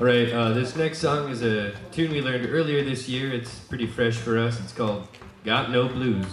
All right, uh, this next song is a tune we learned earlier this year. It's pretty fresh for us. It's called Got No Blues.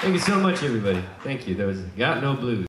Thank you so much, everybody. Thank you. That was Got No Blues.